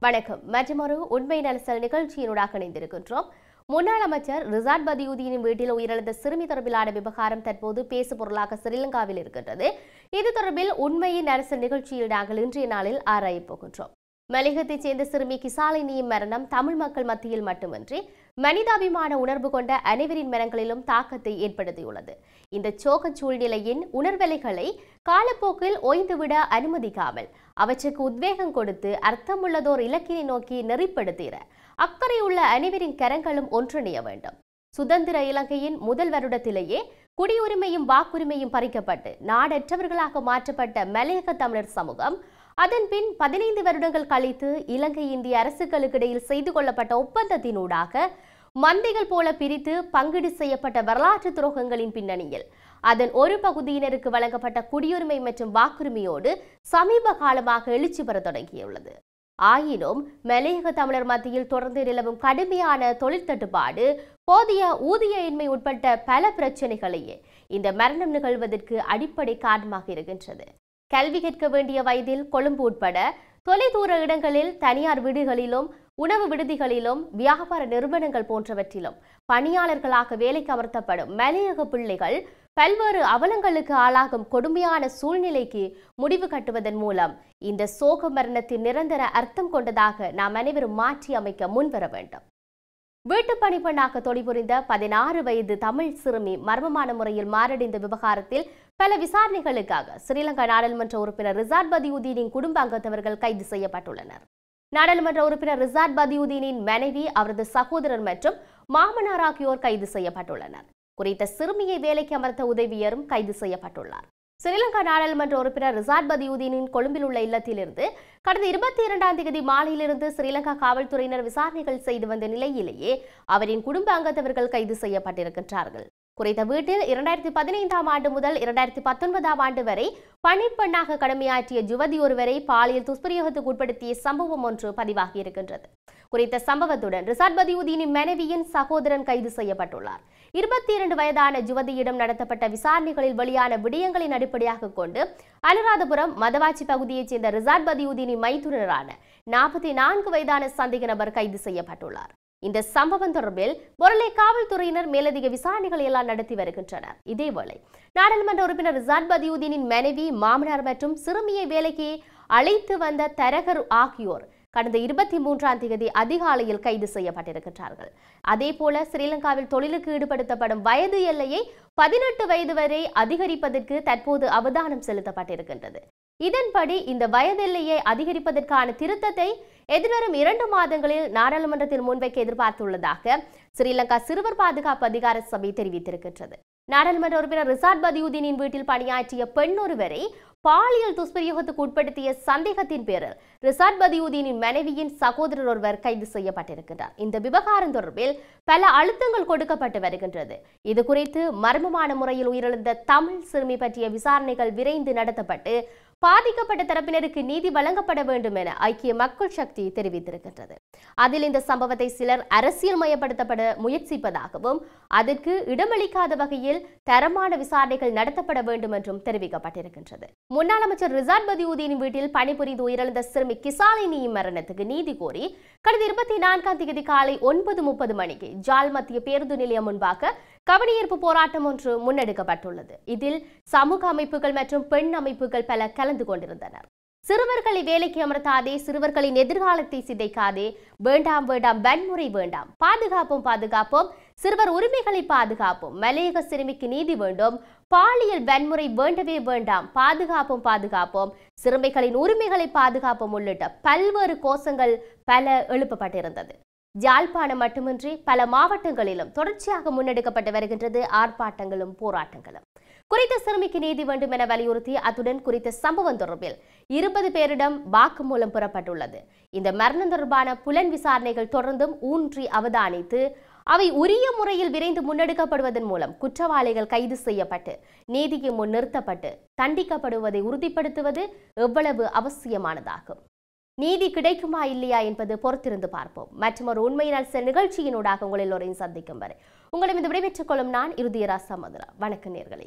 வணக்கம். மற்றொரு உண்மை நலசல் நிகழ்ச்சியினூடாக இணைந்திருக்கின்றோம். முன்னாள் அமைச்சர் ரிசாட் பதியுதீனின் வீட்டில் உயிரிழந்த சிறுமி தொடர்பிலான விவகாரம் தற்போது பேசு பொருளாக ஸ்ரீலங்காவில் இருக்கின்றது. இது தொடர்பில் உண்மையின் அரசல் நிகழ்ச்சியில் நாங்கள் இன்றைய நாளில் ஆராயப் போகின்றோம். மலிகத்தைச் சேர்ந்த சிறுமி கிசாலினியின் மரணம் தமிழ் மக்கள் மத்தியில் மட்டுமின்றி மனிதாபிமான உணர்வு கொண்ட அனைவரின் மனங்களிலும் தாக்கத்தை ஏற்படுத்தியுள்ளது. இந்த சோக சூழ்நிலையின் உணர்வலைகளை காலப்போக்கில் ஓய்ந்துவிட அனுமதிக்காமல் அவற்றுக்கு உத்வேகம் கொடுத்து அர்த்தமுள்ளதோர் இலக்கினை நோக்கி நெறிப்படுத்திட அக்கறையுள்ள அனைவரின் கரங்களும் ஒன்றிணைய வேண்டும். சுதந்திர இலங்கையின் முதல் வருடத்திலேயே குடியுரிமையும் வாக்குரிமையும் பறிக்கப்பட்டு நாடற்றவர்களாக மாற்றப்பட்ட மலையக தமிழர் சமூகம் அதன் பின் பதினைந்து வருடங்கள் கழித்து இலங்கை இந்திய அரசுகளுக்கிடையில் செய்து கொள்ளப்பட்ட ஒப்பந்தத்தினூடாக மந்தைகள் போல பிரித்து பங்கீடு செய்யப்பட்ட வரலாற்று துரோகங்களின் பின்னணியில் அதன் ஒரு பகுதியினருக்கு வழங்கப்பட்ட குடியுரிமை மற்றும் வாக்குரிமையோடு சமீப காலமாக எழுச்சி பெற தொடங்கியுள்ளது. ஆயினும் மலையக தமிழர் மத்தியில் தொடர்ந்து நிலவும் கடுமையான தொழில் தட்டுப்பாடு போதிய ஊதிய இன்மை உட்பட்ட பல பிரச்சனைகளையே இந்த மரணம் நிகழ்வதற்கு அடிப்படை காரணமாக இருக்கின்றது. கல்வி கற்க வேண்டிய வயதில் கொழும்பு உட்பட தொலைதூர இடங்களில் தனியார் வீடுகளிலும் உணவு விடுதிகளிலும் வியாபார நிறுவனங்கள் போன்றவற்றிலும் பணியாளர்களாக வேலைக்கு அமர்த்தப்படும் மலையக பிள்ளைகள் பல்வேறு அவலங்களுக்கு ஆளாகும் கொடுமையான சூழ்நிலைக்கு முடிவு கட்டுவதன் மூலம் இந்த சோக மரணத்தின் நிரந்தர அர்த்தம் கொண்டதாக நாம் அனைவரும் மாற்றி அமைக்க முன்வர வேண்டும். வீட்டு பணிப்பெண்ணாக தொழிபுரிந்த பதினாறு வயது தமிழ் சிறுமி மர்மமான முறையில் மாரடைந்த விவகாரத்தில் பல விசாரணைகளுக்காக ஸ்ரீலங்கா நாடாளுமன்ற உறுப்பினர் ரிசார்ட் பதியுதீனின் குடும்ப அங்கத்தவர்கள் கைது செய்யப்பட்டுள்ளனர். நாடாளுமன்ற உறுப்பினர் ரிசார்ட் பதியுதீனின் மனைவி அவரது சகோதரர் மற்றும் மாமனார் ஆகியோர் கைது செய்யப்பட்டுள்ளனர். குறித்த சிறுமியை வேலைக்கு அமர்த்த உதவியரும் கைது செய்யப்பட்டுள்ளார். ஸ்ரீலங்கா நாடாளுமன்ற உறுப்பினர் ரிசார்ட் பதியுதீனின் கொழும்பில் உள்ள இல்லத்திலிருந்து கடந்த இருபத்தி இரண்டாம் தேதி மாலையிலிருந்து ஸ்ரீலங்கா காவல்துறையினர் விசாரணைகள் செய்து வந்த நிலையிலேயே அவரின் குடும்ப அங்கத்தவர்கள் கைது செய்யப்பட்டிருக்கின்றார்கள். குறித்த வீட்டில் இரண்டாயிரத்தி பதினைந்தாம் ஆண்டு முதல் இரண்டாயிரத்தி பத்தொன்பதாம் ஆண்டு வரை பணிப்பெண்ணாக கடமையாற்றிய யுவதி ஒருவரை பாலியல் துஷ்பிரயோகத்துக்கு உட்படுத்திய சம்பவம் ஒன்று பதிவாகி இருக்கின்றது. குறித்த சம்பவத்துடன் ரிசாட் பதியுதீனின் மனைவியின் சகோதரன் கைது செய்யப்பட்டுள்ளார். இருபத்தி இரண்டு வயதான யுவதியிடம் நடத்தப்பட்ட விசாரணைகளில் வெளியான விடயங்களின் அடிப்படையாக கொண்டு அனுராதபுரம் மதவாச்சி பகுதியைச் சேர்ந்த ரிசாட் பதியுதீனின் மைத்துனரான நாற்பத்தி நான்கு வயதான சந்தேக நபர் கைது செய்யப்பட்டுள்ளார். இந்த சம்பவம் தொடர்பில் பொருளை காவல்துறையினர் மேலதிக விசாரணைகளை எல்லாம் நடத்தி வருகின்றனர். இதேவேளை நாடாளுமன்ற உறுப்பினர் ரிசாட் பதியுதீனின் மனைவி மாமனார் மற்றும் சிறுமியை வேலைக்கு அழைத்து வந்த தரகர் ஆகியோர் கடந்த இருபத்தி மூன்றாம் தேதி அதிகாலையில் கைது செய்யப்பட்டிருக்கின்றார்கள். அதே போல ஸ்ரீலங்காவில் தொழிலுக்கு ஈடுபடுத்தப்படும் வயது எல்லையை பதினெட்டு வயது வரை அதிகரிப்பதற்கு தற்போது அவதானம் செலுத்தப்பட்டிருக்கின்றது. இதன்படி இந்த வயதெல்லையை அதிகரிப்பதற்கான திருத்தத்தை எதிர்வரும் இரண்டு மாதங்களில் நாடாளுமன்றத்தில் முன்வைக்க எதிர்பார்த்துள்ளதாக ஸ்ரீலங்கா சிறுவர் பாதுகாப்பு அதிகார சபை தெரிவித்திருக்கின்றது. நாடாளுமன்ற உறுப்பினர் ரிசார்ட் பதியுதீனின் வீட்டில் பணியாற்றிய பெண் ஒருவரை பாலியல் துஷ்பிரயோகத்துக்கு உட்படுத்திய சந்தேகத்தின் பேரில் ரிசார்ட் பதியுதீனின் மனைவியின் சகோதரர் ஒருவர் கைது செய்யப்பட்டிருக்கிறார் இந்த விவகாரம் தொடர்பில் பல அழுத்தங்கள் கொடுக்கப்பட்டு வருகின்றது. இது குறித்து மர்மமான முறையில் உயிரிழந்த தமிழ் சிறுமி பற்றிய விசாரணைகள் விரைந்து நடத்தப்பட்டு பாதிக்கப்பட்ட தரப்பினருக்கு நீதி வழங்கப்பட வேண்டும் என ஐக்கிய மக்கள் சக்தி தெரிவித்திருக்கின்றது. அதில் இந்த சம்பவத்தை சிலர் அரசியல் மயப்படுத்தப்பட முயற்சிப்பதாகவும் அதற்கு இடமளிக்காத வகையில் தரமான விசாரணைகள் நடத்தப்பட வேண்டும் என்றும் தெரிவிக்கப்பட்டிருக்கின்றது. முன்னாள் அமைச்சர் ரிசாட் பதியுதீனின் வீட்டில் பணிபுரிந்து உயிரிழந்த சிறுமி கிசாலினியின் மரணத்துக்கு நீதி கோரி கடந்த இருபத்தி நான்காம் தேதி காலை ஒன்பது முப்பது மணிக்கு ஜால் மத்திய பேருந்து நிலையம் முன்பாக கவனியீர்ப்பு போராட்டம் ஒன்று முன்னெடுக்கப்பட்டுள்ளது. இதில் சமூக அமைப்புகள் மற்றும் பெண் அமைப்புகள் பல கலந்து கொண்டிருந்தனர். சிறுவர்களை வேலைக்கு அமர்த்தாதே சிறுவர்களின் எதிர்காலத்தை சிதைக்காதே வேண்டாம் வேண்டாம் வன்முறை வேண்டாம் பாதுகாப்போம் பாதுகாப்போம் சிறுவர் உரிமைகளை பாதுகாப்போம் மலையக சிறுமிக்கு நீதி வேண்டும் பாலியல் வன்முறை வேண்டவே வேண்டாம் பாதுகாப்போம் பாதுகாப்போம் சிறுமிகளின் உரிமைகளை பாதுகாப்போம் உள்ளிட்ட பல்வேறு கோஷங்கள் பல எழுப்பப்பட்டிருந்தது. யாழ்ப்பாணம் மட்டுமின்றி பல மாவட்டங்களிலும் தொடர்ச்சியாக முன்னெடுக்கப்பட்டு வருகின்றது ஆர்ப்பாட்டங்களும் போராட்டங்களும். குறித்த சிறுமிக்கு நீதி வேண்டும் என வலியுறுத்தி அத்துடன் குறித்த சம்பவம் தொடர்பில் இருபது பேரிடம் வாக்குமூலம் பெறப்பட்டுள்ளது. இந்த மரணம் தொடர்பான புலன் விசாரணைகள் தொடர்ந்தும் ஊன்றி அவதானித்து அவை உரிய முறையில் விரைந்து முன்னெடுக்கப்படுவதன் மூலம் குற்றவாளிகள் கைது செய்யப்பட்டு நீதிக்கு முன் நிறுத்தப்பட்டு தண்டிக்கப்படுவதை உறுதிப்படுத்துவது எவ்வளவு அவசியமானதாகும். நீதி கிடைக்குமா இல்லையா என்பது பொறுத்திருந்து பார்ப்போம். மற்றும் ஒரு உண்மையினால் சில நிகழ்ச்சியினூடாக உங்கள் எல்லோரையும் சந்திக்கும் வரை உங்களிடம் இந்த விடைபெற்றுக் கொள்ளும் நான் இறுதியரா சமதுரா வணக்க நேர்களே.